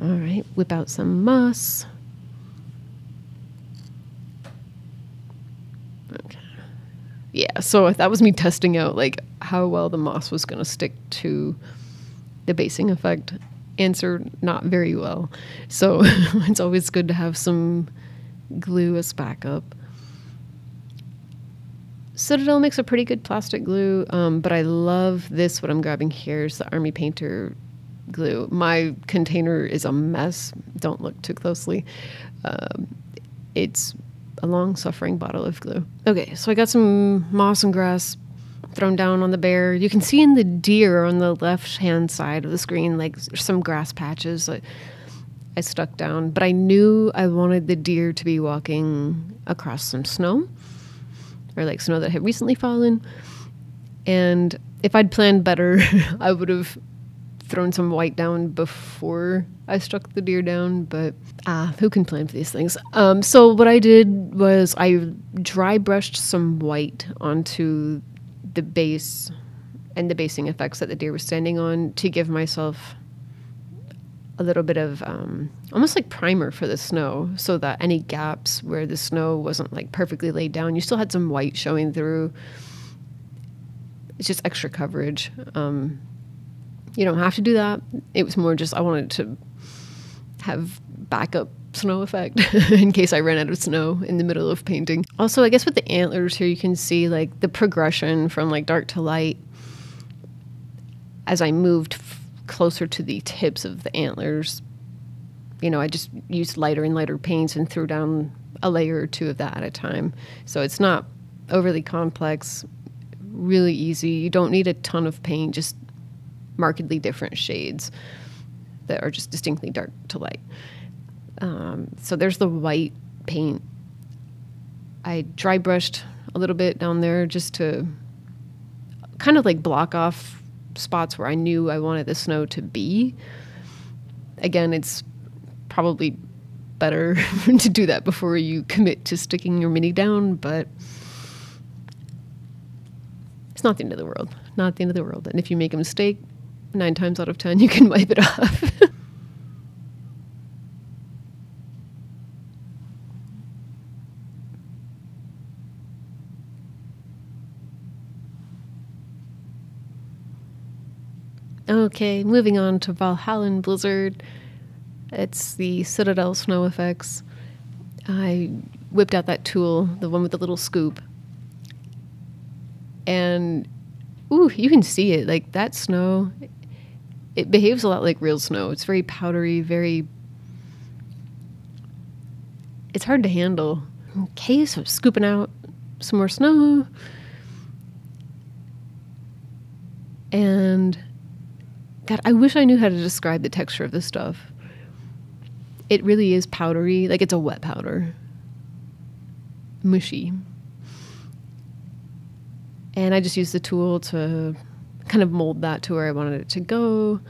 All right whip out some moss. Yeah, so that was me testing out like how well the moss was going to stick to the basing effect. Answer not very well. So it's always good to have some glue as backup. Citadel makes a pretty good plastic glue, um, but I love this. What I'm grabbing here is the Army Painter glue. My container is a mess. Don't look too closely. Um, it's a long suffering bottle of glue. Okay, so I got some moss and grass thrown down on the bear. You can see in the deer on the left hand side of the screen, like some grass patches that I stuck down. But I knew I wanted the deer to be walking across some snow or like snow that had recently fallen. And if I'd planned better, I would have thrown some white down before I struck the deer down, but ah, who can plan for these things? Um, so what I did was I dry brushed some white onto the base and the basing effects that the deer was standing on to give myself a little bit of um, almost like primer for the snow so that any gaps where the snow wasn't like perfectly laid down, you still had some white showing through. It's just extra coverage. Um, you don't have to do that. It was more just I wanted to have backup snow effect in case I ran out of snow in the middle of painting. Also, I guess with the antlers here, you can see like the progression from like dark to light as I moved closer to the tips of the antlers. You know, I just used lighter and lighter paints and threw down a layer or two of that at a time. So it's not overly complex, really easy. You don't need a ton of paint, just markedly different shades that are just distinctly dark to light. Um, so there's the white paint. I dry brushed a little bit down there just to kind of like block off spots where I knew I wanted the snow to be. Again, it's probably better to do that before you commit to sticking your mini down, but it's not the end of the world. Not the end of the world. And if you make a mistake, nine times out of ten, you can wipe it off. Okay, moving on to Valhallan Blizzard. It's the Citadel Snow Effects. I whipped out that tool, the one with the little scoop. And, ooh, you can see it. Like that snow, it behaves a lot like real snow. It's very powdery, very. It's hard to handle. Hmm. Okay, so I'm scooping out some more snow. And God, I wish I knew how to describe the texture of this stuff. It really is powdery, like it's a wet powder. Mushy. And I just used the tool to kind of mold that to where I wanted it to go.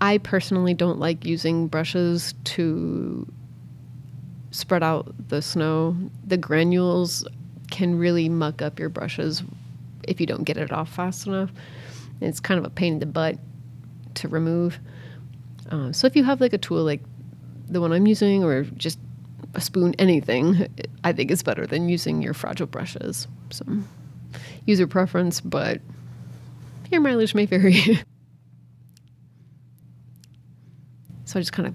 I personally don't like using brushes to spread out the snow. The granules can really muck up your brushes if you don't get it off fast enough. It's kind of a pain in the butt to remove. Uh, so if you have like a tool like the one I'm using or just a spoon, anything, I think is better than using your fragile brushes. So user preference, but your mileage may vary. so I just kind of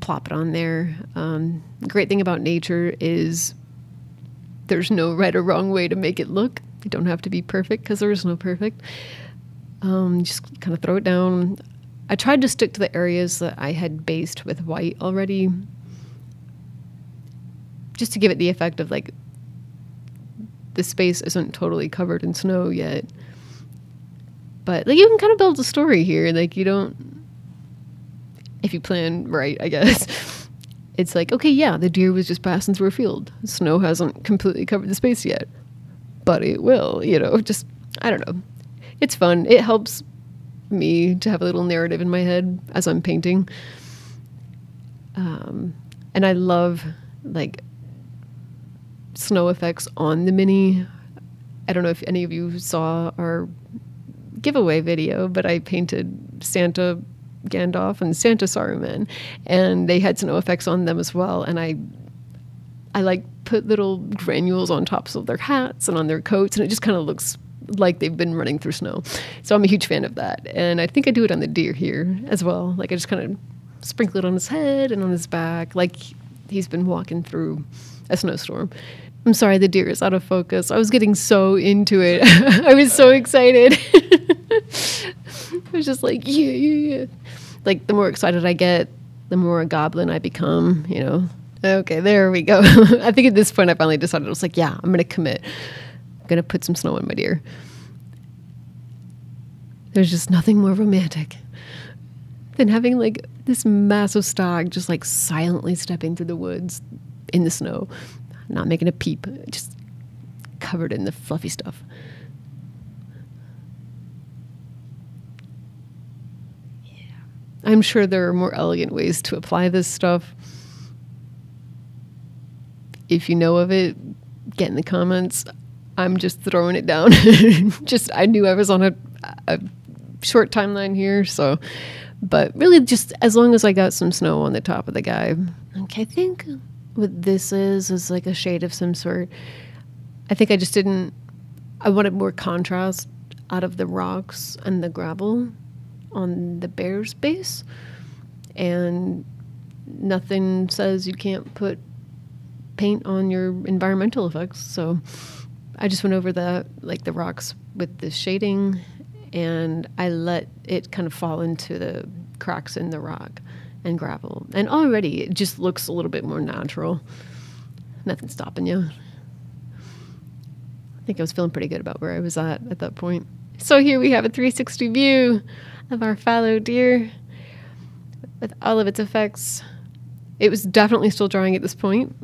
plop it on there. Um, great thing about nature is there's no right or wrong way to make it look. You don't have to be perfect because there is no perfect. Um, just kind of throw it down. I tried to stick to the areas that I had based with white already, just to give it the effect of like the space isn't totally covered in snow yet. But like you can kind of build a story here. Like you don't, if you plan right, I guess. It's like okay, yeah, the deer was just passing through a field. Snow hasn't completely covered the space yet, but it will. You know, just I don't know it's fun. It helps me to have a little narrative in my head as I'm painting. Um, and I love like snow effects on the mini. I don't know if any of you saw our giveaway video, but I painted Santa Gandalf and Santa Saruman, and they had snow effects on them as well. And I, I like put little granules on tops of their hats and on their coats, and it just kind of looks like they've been running through snow. So I'm a huge fan of that. And I think I do it on the deer here as well. Like I just kind of sprinkle it on his head and on his back, like he's been walking through a snowstorm. I'm sorry, the deer is out of focus. I was getting so into it. I was so excited. I was just like, yeah, yeah, yeah. Like the more excited I get, the more a goblin I become, you know. Okay, there we go. I think at this point I finally decided I was like, yeah, I'm gonna commit I'm gonna put some snow on my deer. There's just nothing more romantic than having like this massive stag just like silently stepping through the woods in the snow, not making a peep, just covered in the fluffy stuff. Yeah. I'm sure there are more elegant ways to apply this stuff. If you know of it, get in the comments. I'm just throwing it down. just I knew I was on a, a short timeline here, so but really just as long as I got some snow on the top of the guy. Okay, I think what this is is like a shade of some sort. I think I just didn't I wanted more contrast out of the rocks and the gravel on the bear's base. and nothing says you can't put paint on your environmental effects. So I just went over the like the rocks with the shading and I let it kind of fall into the cracks in the rock and gravel. And already it just looks a little bit more natural. Nothing stopping you. I think I was feeling pretty good about where I was at at that point. So here we have a 360 view of our fallow deer with all of its effects. It was definitely still drying at this point,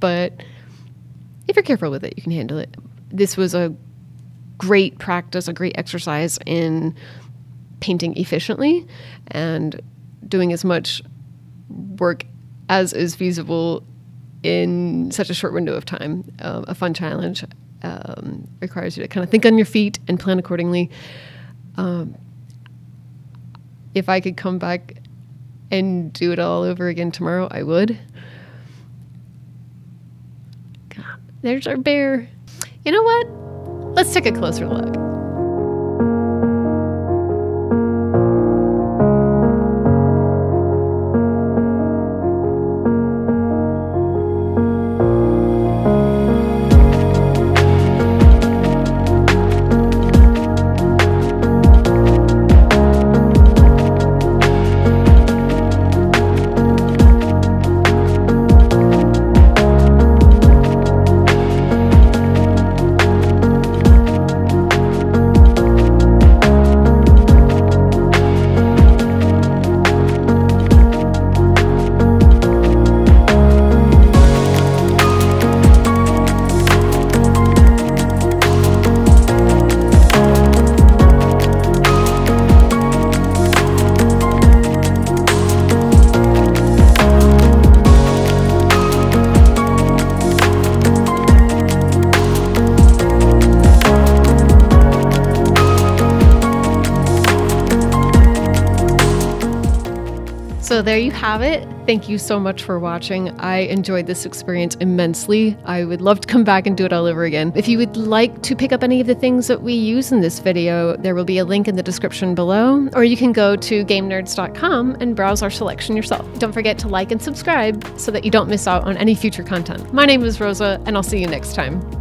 but if you're careful with it, you can handle it. This was a great practice, a great exercise in painting efficiently and doing as much work as is feasible in such a short window of time. Um, a fun challenge um, requires you to kind of think on your feet and plan accordingly. Um, if I could come back and do it all over again tomorrow, I would. God, there's our bear. You know what? Let's take a closer look. Have it. Thank you so much for watching. I enjoyed this experience immensely. I would love to come back and do it all over again. If you would like to pick up any of the things that we use in this video, there will be a link in the description below, or you can go to GameNerdz.com and browse our selection yourself. Don't forget to like and subscribe so that you don't miss out on any future content. My name is Rosa, and I'll see you next time.